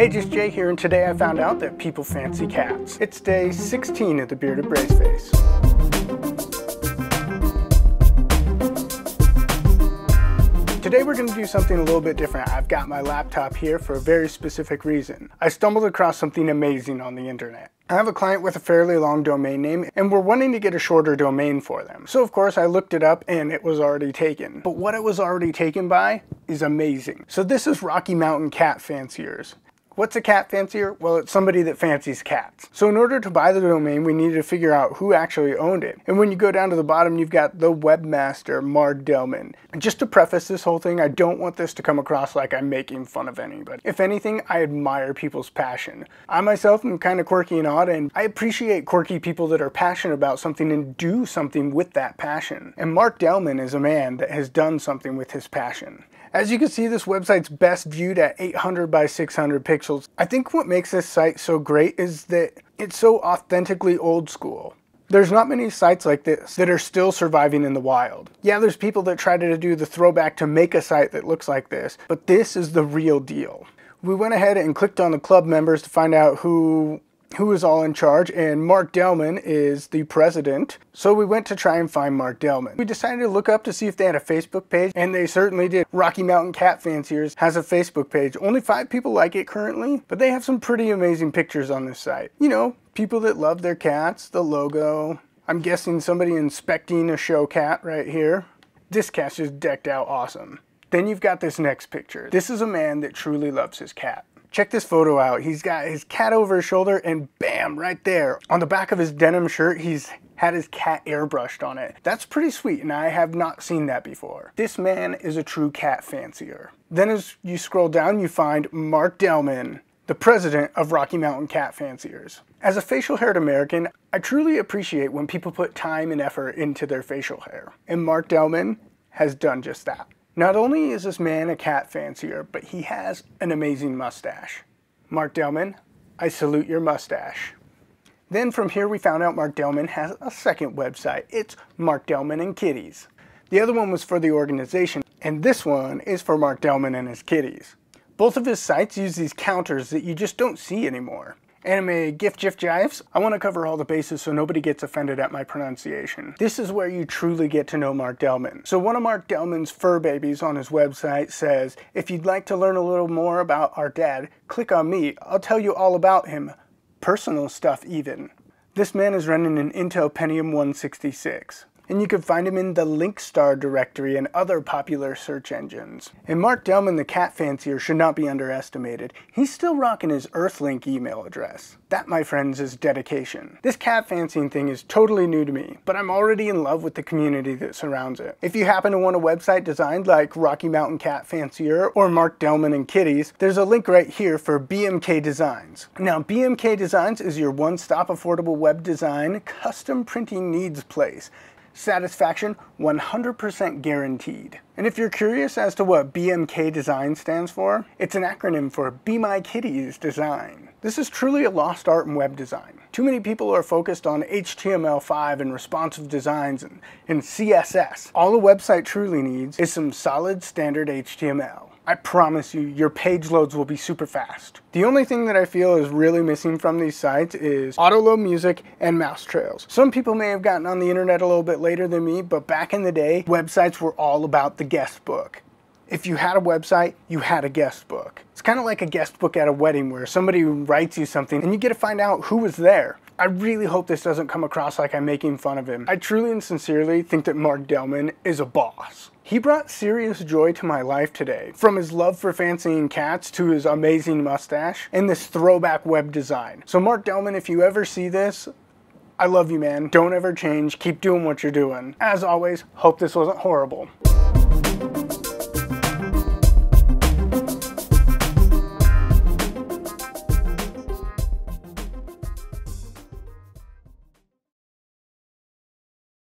Hey, just Jay here, and today I found out that people fancy cats. It's day 16 of the Bearded Braceface. Today we're going to do something a little bit different. I've got my laptop here for a very specific reason. I stumbled across something amazing on the internet. I have a client with a fairly long domain name and we're wanting to get a shorter domain for them. So of course I looked it up and it was already taken. But what it was already taken by is amazing. So this is Rocky Mountain Cat Fanciers. What's a cat fancier? Well, it's somebody that fancies cats. So in order to buy the domain, we needed to figure out who actually owned it. And when you go down to the bottom, you've got the webmaster, Mark Delman. And just to preface this whole thing, I don't want this to come across like I'm making fun of anybody. If anything, I admire people's passion. I myself am kind of quirky and odd, and I appreciate quirky people that are passionate about something and do something with that passion. And Mark Delman is a man that has done something with his passion. As you can see, this website's best viewed at 800 by 600 pixels. I think what makes this site so great is that it's so authentically old school. There's not many sites like this that are still surviving in the wild. Yeah, there's people that try to do the throwback to make a site that looks like this, but this is the real deal. We went ahead and clicked on the club members to find out who who is all in charge, and Mark Delman is the president. So we went to try and find Mark Delman. We decided to look up to see if they had a Facebook page, and they certainly did. Rocky Mountain Cat Fanciers has a Facebook page. Only five people like it currently, but they have some pretty amazing pictures on this site. You know, people that love their cats, the logo. I'm guessing somebody inspecting a show cat right here. This cat's just decked out awesome. Then you've got this next picture. This is a man that truly loves his cat. Check this photo out. He's got his cat over his shoulder and bam, right there. On the back of his denim shirt, he's had his cat airbrushed on it. That's pretty sweet and I have not seen that before. This man is a true cat fancier. Then as you scroll down, you find Mark Delman, the president of Rocky Mountain Cat Fanciers. As a facial haired American, I truly appreciate when people put time and effort into their facial hair. And Mark Delman has done just that. Not only is this man a cat fancier, but he has an amazing mustache. Mark Delman, I salute your mustache. Then from here we found out Mark Delman has a second website. It's Mark Delman and Kitties. The other one was for the organization, and this one is for Mark Delman and his kitties. Both of his sites use these counters that you just don't see anymore. Anime GIF GIF jives. I want to cover all the bases so nobody gets offended at my pronunciation. This is where you truly get to know Mark Delman. So one of Mark Delman's fur babies on his website says, if you'd like to learn a little more about our dad, click on me. I'll tell you all about him. Personal stuff even. This man is running an Intel Pentium 166 and you can find him in the Linkstar directory and other popular search engines. And Mark Delman, the cat fancier, should not be underestimated. He's still rocking his Earthlink email address. That, my friends, is dedication. This cat fancying thing is totally new to me, but I'm already in love with the community that surrounds it. If you happen to want a website designed like Rocky Mountain Cat Fancier or Mark Delman and Kitties, there's a link right here for BMK Designs. Now, BMK Designs is your one-stop affordable web design custom printing needs place satisfaction 100% guaranteed. And if you're curious as to what BMK Design stands for, it's an acronym for Be My Kitties Design. This is truly a lost art in web design. Too many people are focused on HTML5 and responsive designs and, and CSS. All a website truly needs is some solid standard HTML. I promise you, your page loads will be super fast. The only thing that I feel is really missing from these sites is auto-load music and mouse trails. Some people may have gotten on the internet a little bit later than me, but back in the day, websites were all about the guest book. If you had a website, you had a guest book. It's kind of like a guest book at a wedding where somebody writes you something and you get to find out who was there. I really hope this doesn't come across like I'm making fun of him. I truly and sincerely think that Mark Delman is a boss. He brought serious joy to my life today, from his love for fancying cats to his amazing mustache and this throwback web design. So Mark Delman, if you ever see this, I love you man. Don't ever change. Keep doing what you're doing. As always, hope this wasn't horrible.